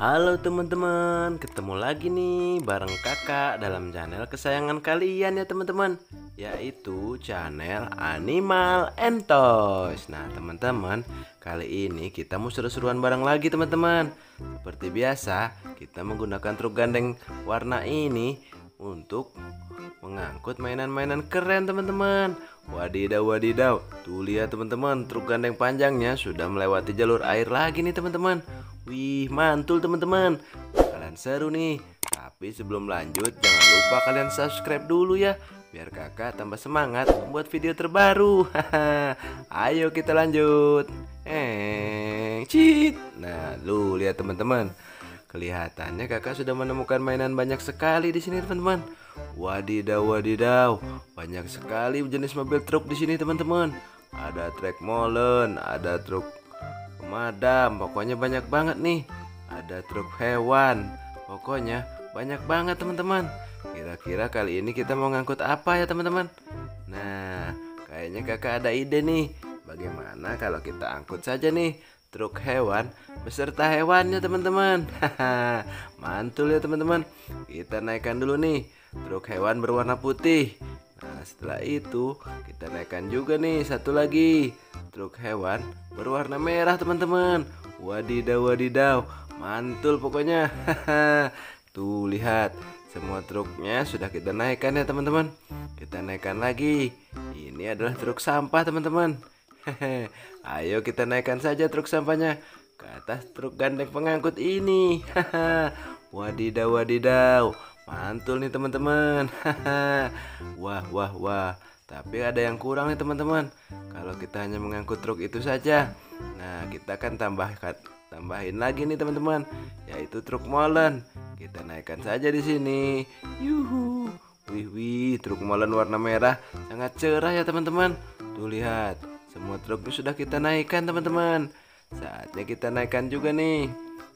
Halo teman-teman, ketemu lagi nih bareng kakak dalam channel kesayangan kalian ya teman-teman Yaitu channel Animal and Toys. Nah teman-teman, kali ini kita mau seru-seruan bareng lagi teman-teman. Seperti biasa, kita menggunakan truk gandeng warna ini Untuk mengangkut mainan-mainan keren teman-teman. Wadidaw wadidaw Tuh lihat teman-teman Truk gandeng panjangnya sudah melewati jalur air lagi nih teman-teman Wih mantul teman-teman. Kalian seru nih. Tapi sebelum lanjut jangan lupa kalian subscribe dulu ya Biar kakak tambah semangat membuat video terbaru. Ayo kita lanjut. Eh, cheat Nah lu lihat teman-teman. Kelihatannya kakak sudah menemukan mainan banyak sekali di sini teman-teman. Wadidaw wadidaw. Banyak sekali jenis mobil truk di sini teman-teman. Ada trek molen, ada truk pemadam Pokoknya banyak banget nih. Ada truk hewan. Pokoknya banyak banget teman-teman. Kira-kira kali ini kita mau ngangkut apa ya teman-teman? Nah kayaknya kakak ada ide nih. Bagaimana kalau kita angkut saja nih truk hewan beserta hewannya teman-teman? Mantul ya teman-teman. Kita naikkan dulu nih truk hewan berwarna putih. Nah setelah itu kita naikkan juga nih satu lagi truk hewan berwarna merah teman-teman. Wadidaw wadidaw mantul pokoknya. Tuh lihat. Semua truknya sudah kita naikkan ya teman-teman. Kita naikkan lagi. Ini adalah truk sampah teman-teman. Ayo kita naikkan saja truk sampahnya ke atas truk gandeng pengangkut ini. wadidaw wadidaw, mantul nih teman-teman. wah wah wah, tapi ada yang kurang nih teman-teman. Kalau kita hanya mengangkut truk itu saja, nah kita akan tambahkan tambahin lagi nih teman-teman, yaitu truk molen. Kita naikkan saja di sini. Yuhu. Wih wih, truk molen warna merah sangat cerah ya teman-teman. Tuh lihat, semua truk sudah kita naikkan teman-teman Saatnya kita naikkan juga nih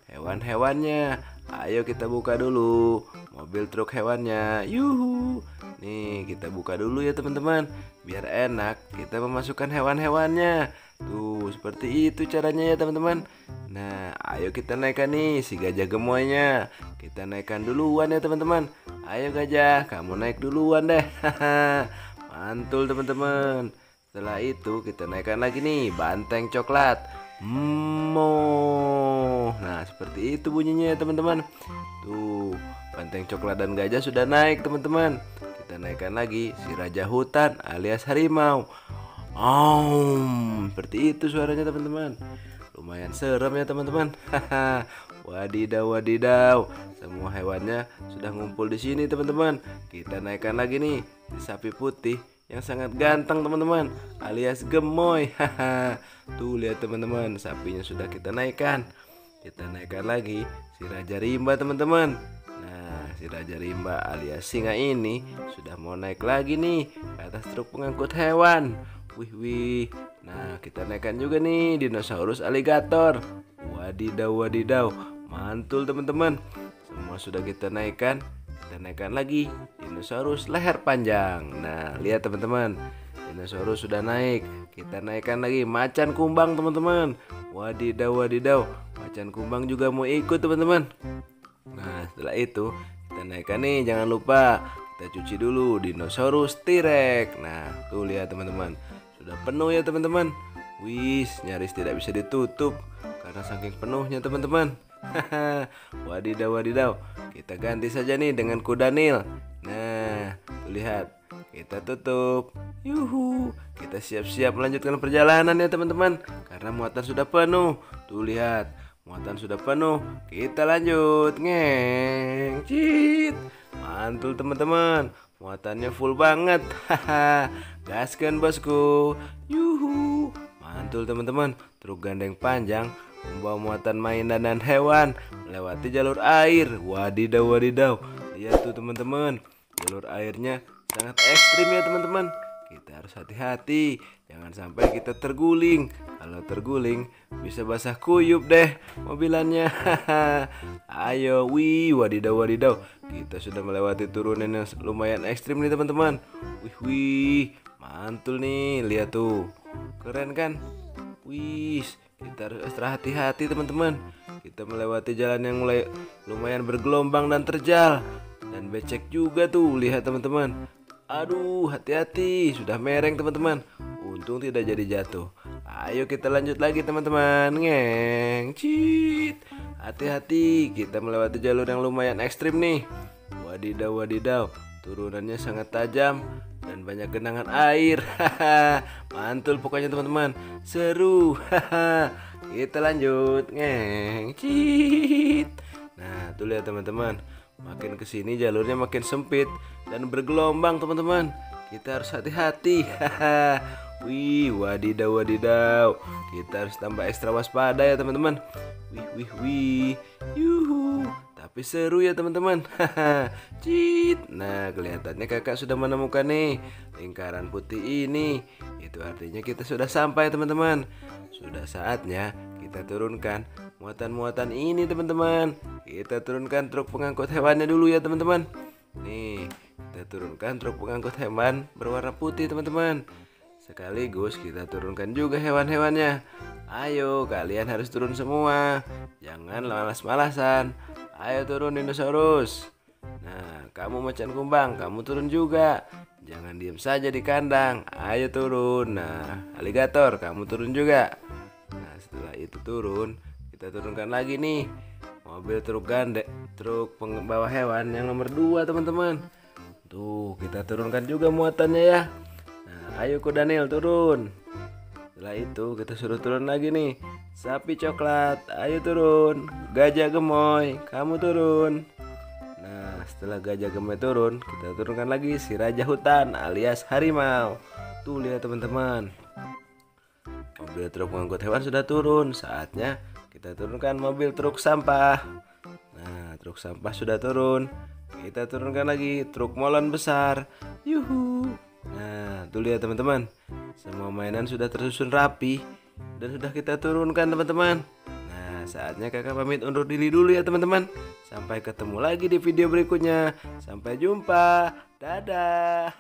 Hewan-hewannya. Ayo kita buka dulu Mobil truk hewannya. Yuhu. Nih kita buka dulu ya teman-teman. Biar enak kita memasukkan hewan-hewannya. Tuh seperti itu caranya ya teman-teman. Nah ayo kita naikkan nih si gajah gemoynya. Kita naikkan duluan ya teman-teman. Ayo gajah kamu naik duluan deh. Mantul teman-teman. Setelah itu kita naikkan lagi nih banteng coklat. Mo. Nah, seperti itu bunyinya ya teman-teman. Tuh, banteng coklat dan gajah sudah naik teman-teman. Kita naikkan lagi si raja hutan alias harimau. Om, seperti itu suaranya teman-teman. Lumayan serem ya teman-teman. wadidaw wadidaw. Semua hewannya sudah ngumpul di sini teman-teman. Kita naikkan lagi nih si sapi putih yang sangat ganteng teman-teman. Alias gemoy. Tuh lihat teman-teman. Sapinya sudah kita naikkan. Kita naikkan lagi. Si raja rimba teman-teman. Nah si raja rimba alias singa ini sudah mau naik lagi nih ke atas truk pengangkut hewan. Wih wih. Nah kita naikkan juga nih dinosaurus aligator wadidaw wadidaw. Mantul teman-teman. Semua sudah kita naikkan. Kita naikkan lagi dinosaurus leher panjang. Nah lihat teman-teman. Dinosaurus sudah naik. Kita naikkan lagi. Macan kumbang teman-teman. Wadidaw wadidaw. Macan kumbang juga mau ikut teman-teman. Nah setelah itu kita naikkan nih. Jangan lupa kita cuci dulu. Dinosaurus T-Rex. Nah tuh lihat teman-teman. Sudah penuh ya teman-teman. Wis nyaris tidak bisa ditutup karena saking penuhnya teman-teman. Wadidaw wadidaw. Kita ganti saja nih dengan kuda nil lihat. Kita tutup. Yuhu. Kita siap-siap melanjutkan perjalanan ya teman-teman. Karena muatan sudah penuh. Tuh lihat. Muatan sudah penuh. Kita lanjut. Ngeng. Cit. Mantul teman-teman. Muatannya full banget. Haha. Gaskan bosku. Yuhu. Mantul teman-teman. Truk gandeng panjang membawa muatan mainan dan hewan melewati jalur air. Wadidaw wadidaw. Lihat tuh teman-teman, jalur airnya sangat ekstrim ya teman-teman. Kita harus hati-hati, jangan sampai kita terguling. Kalau terguling bisa basah kuyup deh mobilannya. Ayo, wih, wadidaw wadidaw. Kita sudah melewati turunan yang lumayan ekstrim nih teman-teman. Wih, wih, mantul nih, lihat tuh. Keren kan? Wih, kita harus extra hati-hati teman-teman kita melewati jalan yang mulai lumayan bergelombang dan terjal dan becek juga tuh lihat teman-teman aduh hati-hati sudah mereng teman-teman untung tidak jadi jatuh ayo kita lanjut lagi teman-teman ngeng cit hati-hati kita melewati jalur yang lumayan ekstrim nih wadidaw wadidaw turunannya sangat tajam dan banyak genangan air. Mantul pokoknya teman-teman. Seru. Kita lanjut. Ngeng. Cit. Nah, tuh lihat teman-teman. Makin ke sini jalurnya makin sempit dan bergelombang teman-teman. Kita harus hati-hati. Wih, wadidaw wadidaw. Kita harus tambah ekstra waspada ya teman-teman. Wih, wih, wih. Yuhu. Tapi seru ya teman-teman. Cit. Nah, kelihatannya kakak sudah menemukan nih lingkaran putih ini. Itu artinya kita sudah sampai teman-teman. Sudah saatnya kita turunkan muatan-muatan ini teman-teman. Kita turunkan truk pengangkut hewannya dulu ya teman-teman. Nih, kita turunkan truk pengangkut hewan berwarna putih teman-teman. Sekaligus kita turunkan juga hewan-hewannya. Ayo, kalian harus turun semua. Jangan malas-malasan. Ayo turun dinosaurus. Nah, kamu macan kumbang, kamu turun juga. Jangan diam saja di kandang. Ayo turun. Nah, aligator, kamu turun juga. Nah, setelah itu turun, kita turunkan lagi nih. Mobil truk gande, truk pembawa hewan yang nomor dua teman-teman. Tuh, kita turunkan juga muatannya ya. Nah, ayo ku Daniel turun. Setelah itu kita suruh turun lagi nih. Sapi coklat, ayo turun. Gajah gemoy, kamu turun. Nah, setelah gajah gemoy turun, kita turunkan lagi si raja hutan alias harimau. Tuh lihat teman-teman. Mobil truk pengangkut hewan sudah turun. Saatnya kita turunkan mobil truk sampah. Nah, truk sampah sudah turun. Kita turunkan lagi truk molen besar. Yuhu. Nah, tuh lihat teman-teman. Semua mainan sudah tersusun rapi dan sudah kita turunkan teman-teman. Nah, saatnya kakak pamit undur diri dulu ya teman-teman. Sampai ketemu lagi di video berikutnya. Sampai jumpa. Dadah.